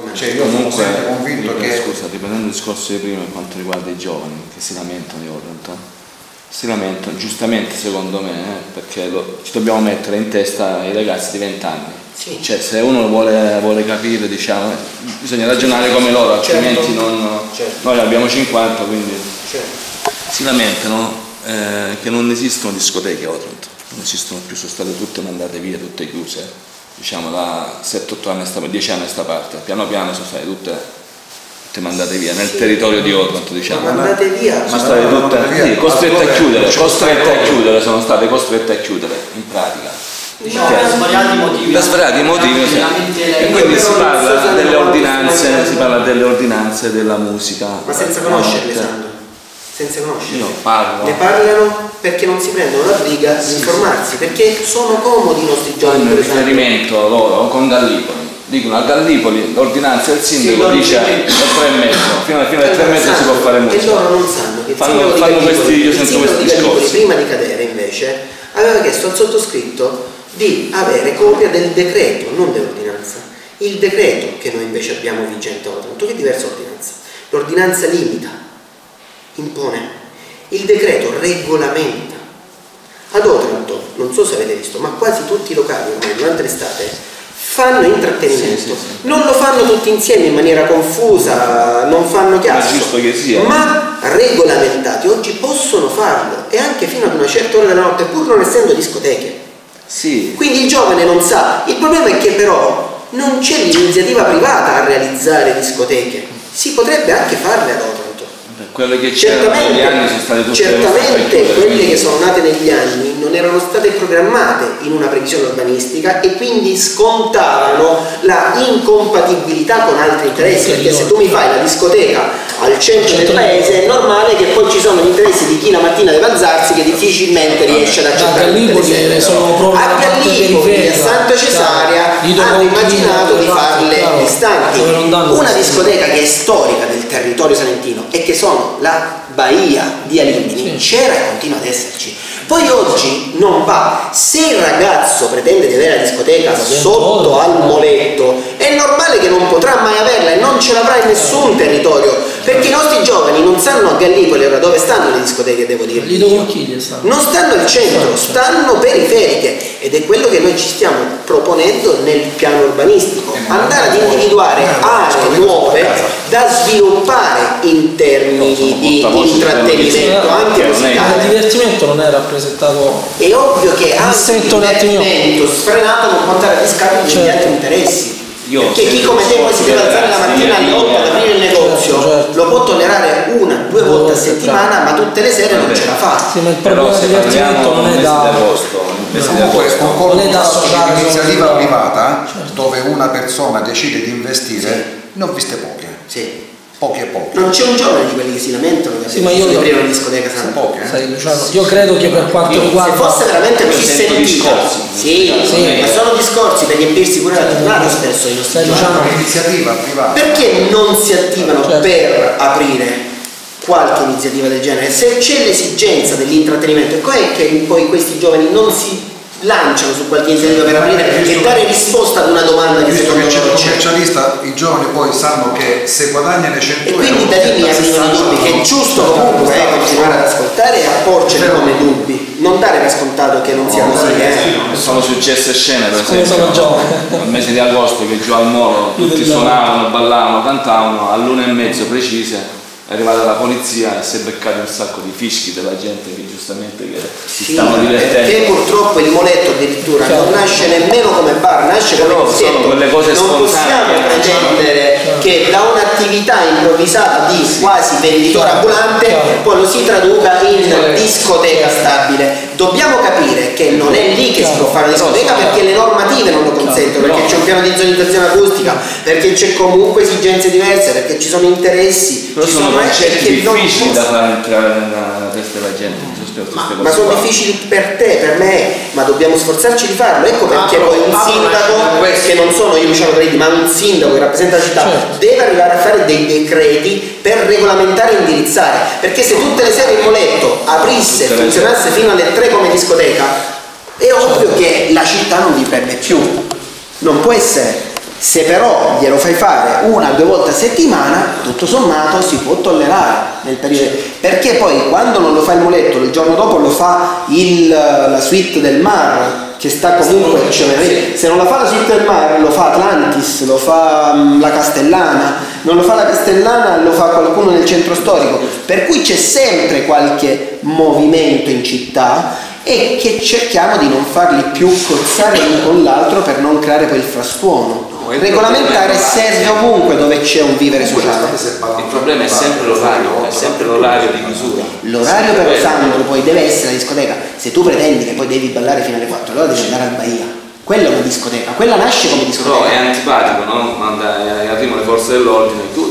Come Cioè, io sono Comunque, sempre convinto che scusa, riprendendo il discorso di prima per quanto riguarda i giovani che si lamentano di Otranto, si lamentano giustamente secondo me, eh, perché lo- ci dobbiamo mettere in testa i ragazzi di 20 anni. Sì. Cioè, se uno vuole, vuole capire, diciamo, eh, bisogna ragionare come loro, altrimenti Certo. non. Certo. Noi abbiamo 50, quindi Cioè, si lamentano eh, che non esistono discoteche a Otranto, non esistono più, sono state tutte mandate via, tutte chiuse, diciamo da 7-8 anni sta 10 anni a sta parte, piano piano sono state tutte, tutte mandate via nel territorio di Otranto, diciamo. mandate via. Sono state tutte sì, costrette a chiudere, c'è costrette a chiudere, sono state costrette a chiudere in pratica. Diciamo per svariati motivi. Per svariati motivi, sì. E quindi si parla delle ordinanze, si parla delle ordinanze della musica. Ma senza conoscerle. Sandro. Senza conoscerle. Ne parlano perché non si prendono la briga di informarsi, perché sono comodi i nostri giovani. Esempio. riferimento loro con Gallipoli. Dicono a Gallipoli l'ordinanza del sindaco Sì, dice sì. alle tre e mezzo, fino fino alle tre e mezzo si può fare E musica. loro non sanno che Fanno- fanno Gallipoli- questi- io sento questi discorsi. prima di cadere invece aveva chiesto al sottoscritto di avere copia del decreto, non dell'ordinanza. Il decreto che noi invece abbiamo vigente a Otranto, che è diversa ordinanza. L'ordinanza limita, impone. Il decreto regolamenta. Ad Otranto, non so se avete visto, ma quasi tutti i locali ormai durante l'estate fanno intrattenimento. Sì, sì, sì. Non lo fanno tutti insieme in maniera confusa, non fanno chiasso. Ma giusto che sia. Ma regolamentati oggi possono farlo e anche fino ad una certa ora della notte, pur non essendo discoteche. Sì, Quindi il giovane non sa. Il problema è che però non c'è l'iniziativa privata a realizzare discoteche. Si potrebbe anche farle ad Otranto. Quelle che c'erano negli anni sono state tutte certamente quelle quindi- che sono nate negli anni non erano state programmate in una previsione urbanistica e quindi scontavano la incompatibilità con altri interessi perché se tu mi fai la discoteca al centro del paese è normale che poi ci sono gli interessi di chi la mattina deve alzarsi che difficilmente riesce ad accettare le Gallipoli sono proprio a Gallipoli a. Santa. Lido hanno immaginato di farle distanti. Una discoteca che è storica del territorio salentino e che sono la Bahia di Alimbini c'era e continua ad esserci. Poi oggi non va. Se il ragazzo pretende di avere la discoteca sotto al moletto è normale che non potrà mai averla e non ce l'avrà in nessun territorio perché i nostri giovani non sanno a Gallipoli ora dove stanno le discoteche devo dire Lido Conchiglie sta. non stanno al centro, stanno periferiche ed è quello che noi ci stiamo proponendo nel piano urbanistico, andare ad individuare aree nuove da sviluppare in termini di intrattenimento, anche Ma il musicale. divertimento non è rappresentato È ovvio che anche il divertimento sfrenato non può andare a discapito degli Certo. altri interessi. Io Perché chi come te poi si deve alzare la mattina alle 8 ad aprire il negozio Certo, certo. lo può tollerare una, due volte a settimana, ma tutte le sere non Vabbè. ce la fa. Sì, ma il Però problema se del divertimento parliamo non è da di Comunque agosto, concordo Non è con con- privata Certo. dove una persona decide di investire ne ho viste poche, Sì. Poche e poche. Non c'è un giovane di quelli che si lamentano che Sì, ma io- di aprire una discoteca Sono santa. poche, eh? Sai, Luciano, io credo che per quanto Io- Se riguarda fosse veramente Io così sento sentita, discorsi. sì, Sì. ma sono discorsi per riempirsi pure la giornata spesso i nostri Sai. Luciano, L'iniziativa privata. Perché non si attivano Certo. per aprire qualche iniziativa del genere? Se c'è l'esigenza dell'intrattenimento, ecco è che poi questi giovani non si lanciano su qualche iniziativa per aprire e dare risposta ad una domanda che Visto secondo che c'è c'è. commercialista, i giovani poi sanno che se guadagnano 100 E quindi da lì mi arrivano dubbi che è giusto comunque eh, continuare ad ascoltare e a porceli come dubbi, non dare per scontato che non sia così. eh. sono successe scene per Come esempio sono giovane. al mese di agosto che giù al molo tutti suonavano, ballavano, cantavano all'una e mezzo precise è arrivata la polizia e si è beccato un sacco di fischi della gente che giustamente che si Sì, perché divertendo purtroppo il moletto addirittura non Certo. nasce nemmeno come bar, nasce come sono quelle cose non possiamo che pretendere Certo. che da un'attività improvvisata di quasi venditore Chiaro, ambulante chiaro. poi lo si traduca in discoteca stabile. Dobbiamo capire che non è lì che si può fare la discoteca perché le normative non lo consentono, perché c'è un piano di zonizzazione acustica, perché c'è comunque esigenze diverse, perché ci sono interessi, però ci sono sono concetti difficili da far entrare nella testa della gente ma, ma sono difficili per te, per me, ma dobbiamo sforzarci di farlo. Ecco perché poi un sindaco, che non sono io Luciano Credi, ma un sindaco che rappresenta la città, Certo. deve arrivare a fare dei decreti per regolamentare e indirizzare. Perché se tutte le sere il moletto aprisse e funzionasse fino alle 3 come discoteca, è ovvio che la città non vivrebbe più. Non può essere. Se però glielo fai fare una o due volte a settimana, tutto sommato si può tollerare nel periodo. Perché poi quando non lo fa il muletto, il giorno dopo lo fa il- la suite del mar, che sta comunque, cioè, se non la fa la suite del mar, lo fa Atlantis, lo fa mm, la Castellana, non lo fa la Castellana, lo fa qualcuno nel centro storico. Per cui c'è sempre qualche movimento in città e che cerchiamo di non farli più cozzare l'uno con l'altro per non creare quel frastuono. il Regolamentare serve ovunque dove c'è un vivere sociale. Il problema è sempre l'orario, è sempre l'orario di chiusura. L'orario per Quello. Sandro poi deve essere la discoteca. Se tu pretendi che poi devi ballare fino alle 4, allora devi andare al Bahia. Quella è una discoteca, quella nasce come Però è discoteca. antipatico, no? Manda, arrivano le forze dell'ordine, chiudi,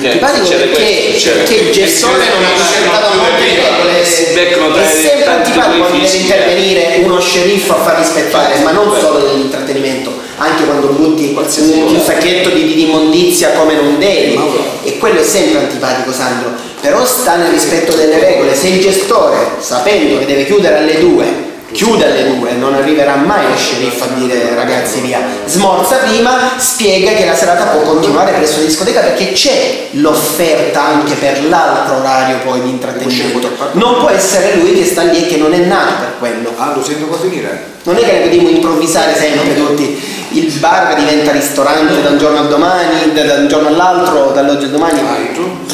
È antipatico succede perché, succede perché il gestore non ha rispettato molte regole. È sempre antipatico quando deve intervenire uno sceriffo a far rispettare, ma non solo nell'intrattenimento, anche quando butti Qualsiasi un, sacchetto di, di immondizia come non devi. E quello è sempre antipatico, Sandro. Però sta nel rispetto delle regole. Se il gestore, sapendo che deve chiudere alle 2, chiude alle 2, non arriverà mai lo sceriffo a dire ragazzi via. Smorza prima, spiega che la serata può continuare presso la discoteca perché c'è l'offerta anche per l'altro orario poi di intrattenimento. Non può essere lui che sta lì e che non è nato per quello. Ah, lo sento qua finire? Non è che ne dobbiamo improvvisare sempre tutti. Il bar diventa ristorante da un giorno al domani, da, un giorno all'altro, dall'oggi al domani.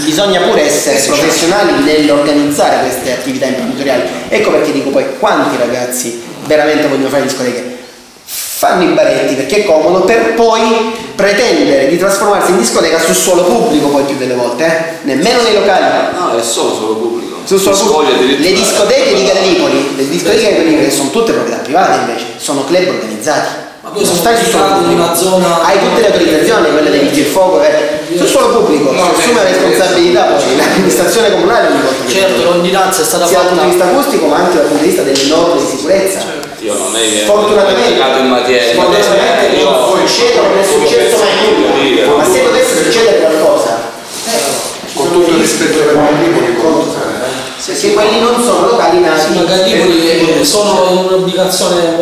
Bisogna pure essere professionali nell'organizzare queste attività imprenditoriali. Ecco perché dico poi quanti ragazzi veramente vogliono fare discoteche. Fanno i baretti perché è comodo per poi pretendere di trasformarsi in discoteca su suolo pubblico poi più delle volte, eh? nemmeno nei locali. No, è solo solo pubblico. Su suolo pubblico. scoglie addirittura- Le discoteche di Gallipoli, le discoteche di Gallipoli sono tutte proprietà private invece, sono club organizzati. Non sono stai ubicati in una zona- Hai tutte le autorizzazioni, quelle dei vigili del fuoco, eh. Su suolo pubblico, No, si assume beh, responsabilità poi l'amministrazione comunale volta che Certo, l'ordinanza è stata sia dal punto di fatta vista acustico ma anche dal punto di vista delle norme di sicurezza. Io non è che Fortunatamente, in materia. fortunatamente io non succede, non è successo mai nulla. Ma se dovesse succedere qualcosa, Con tutto il rispetto per conto. perché quelli non sono locali nati. Sì, ma Gallipoli eh, sono in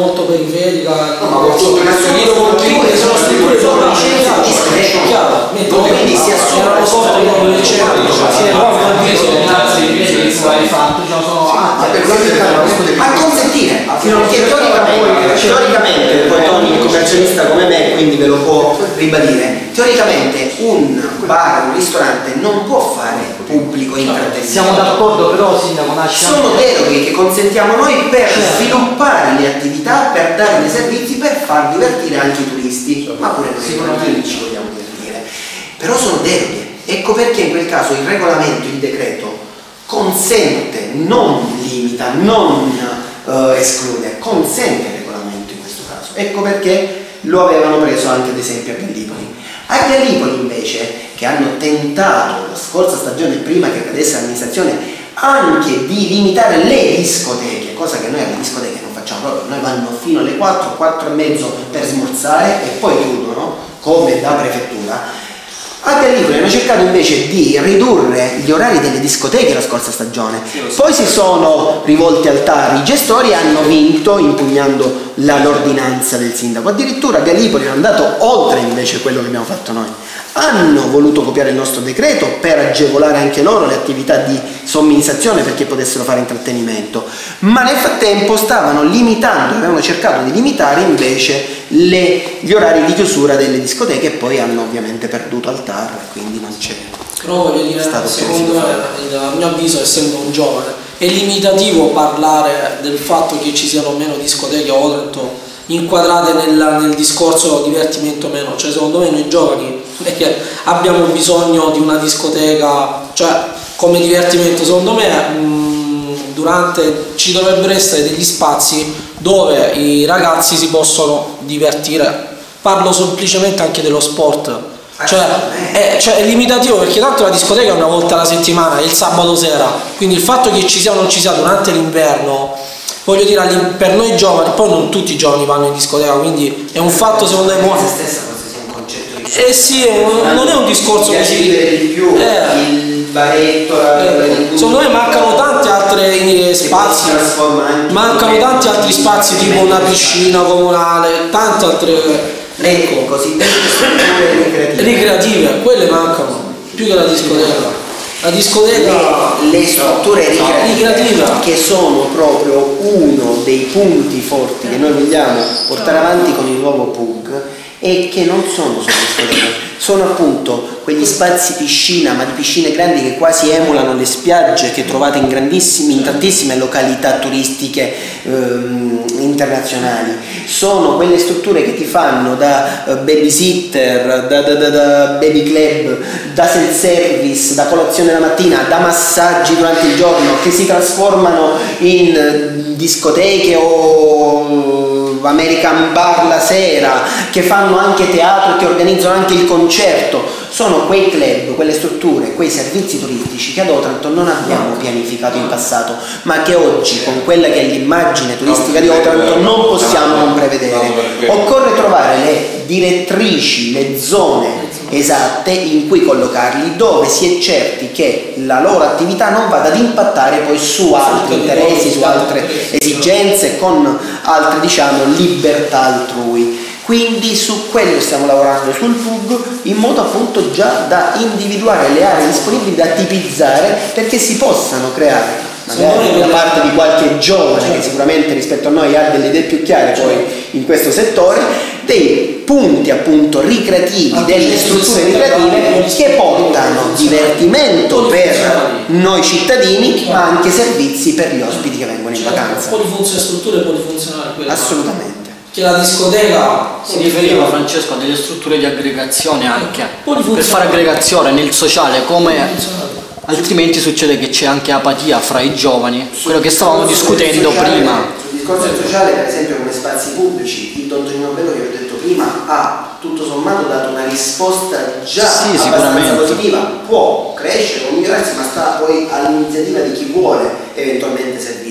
teoricamente, teoricamente poi Tony è commercialista come me quindi ve lo può ribadire teoricamente un bar un ristorante non può fare pubblico intrattenimento. Siamo d'accordo però Sindaco anche- sono deroghe che consentiamo noi per sviluppare le attività, per dare dei servizi, per far divertire anche i turisti, ma pure noi cittadini ci vogliamo divertire. Però sono deroghe. Ecco perché in quel caso il regolamento, il decreto, consente, non limita, non eh, esclude, consente il regolamento in questo caso. Ecco perché lo avevano preso anche ad esempio a Gallipoli. A Gallipoli invece, che hanno tentato la scorsa stagione, prima che cadesse l'amministrazione, anche di limitare le discoteche, cosa che noi alle discoteche non facciamo proprio, noi vanno fino alle 4, 4 e mezzo per smorzare e poi chiudono, come da prefettura. A Gallipoli hanno cercato invece di ridurre gli orari delle discoteche la scorsa stagione, poi si sono rivolti al TAR i gestori e hanno vinto impugnando l'ordinanza del sindaco. Addirittura a Gallipoli hanno andato oltre invece quello che abbiamo fatto noi. Hanno voluto copiare il nostro decreto per agevolare anche loro le attività di somministrazione perché potessero fare intrattenimento, ma nel frattempo stavano limitando, avevano cercato di limitare invece le- gli orari di chiusura delle discoteche e poi hanno ovviamente perduto al TAR, quindi non c'è. Però voglio dire, Stato secondo me, il- a mio avviso, essendo un giovane, è limitativo parlare del fatto che ci siano meno discoteche a Otranto inquadrate nel, nel discorso divertimento o meno. Cioè, secondo me noi giovani non è che abbiamo bisogno di una discoteca, cioè come divertimento, secondo me mh, durante ci dovrebbero essere degli spazi dove i ragazzi si possono divertire. Parlo semplicemente anche dello sport. Cioè è, cioè, è limitativo perché tanto la discoteca è una volta alla settimana, è il sabato sera, quindi il fatto che ci sia o non ci sia durante l'inverno, voglio dire per noi giovani, poi non tutti i giovani vanno in discoteca, quindi è un fatto secondo me molto... stessa forse sia un concetto di Eh sì, non è un discorso così... vivere di più Eh. Baretto la, Eh, secondo me mancano tanti altri spazi, mancano tanti altri spazi tipo una piscina comunale, tante altre le cosiddette strutture ricreative. Ricreative, quelle mancano, più che la discoteca. La discoteca le, le strutture ricreative che sono proprio uno dei punti forti che noi vogliamo portare avanti con il nuovo PUG e che non sono solo discoteche, sono appunto quegli spazi piscina, ma di piscine grandi che quasi emulano le spiagge che trovate in in tantissime località turistiche ehm, internazionali. Sono quelle strutture che ti fanno da eh, babysitter, da, da, da, da baby club, da self service, da colazione la mattina, da massaggi durante il giorno, che si trasformano in eh, discoteche o American Bar la sera, che fanno anche teatro e che organizzano anche il concerto, sono quei club, quelle strutture, quei servizi turistici che ad Otranto non abbiamo pianificato in passato, ma che oggi con quella che è l'immagine turistica di Otranto non possiamo non prevedere. Occorre trovare le direttrici, le zone esatte in cui collocarli dove si è certi che la loro attività non vada ad impattare poi su altri interessi, su altre esigenze, con altre diciamo libertà altrui. Quindi su quello stiamo lavorando sul PUG in modo appunto già da individuare le aree disponibili da tipizzare perché si possano creare. Magari da parte di qualche giovane che sicuramente rispetto a noi ha delle idee più chiare poi in questo settore, dei punti appunto ricreativi, delle strutture ricreative che portano divertimento per noi cittadini ma anche servizi per gli ospiti che vengono in vacanza. Polifunzionali, strutture polifunzionali. quelle. Assolutamente. Che la discoteca Si riferiva Francesco a delle strutture di aggregazione anche per fare aggregazione nel sociale come altrimenti succede che c'è anche apatia fra i giovani quello che stavamo discutendo Sociale, prima Sul discorso sociale, per esempio, come spazi pubblici, il Don Tonino Bello che ho detto prima ha tutto sommato dato una risposta già Sì, abbastanza positiva, può crescere o migliorarsi, ma sta poi all'iniziativa di chi vuole eventualmente servirsi.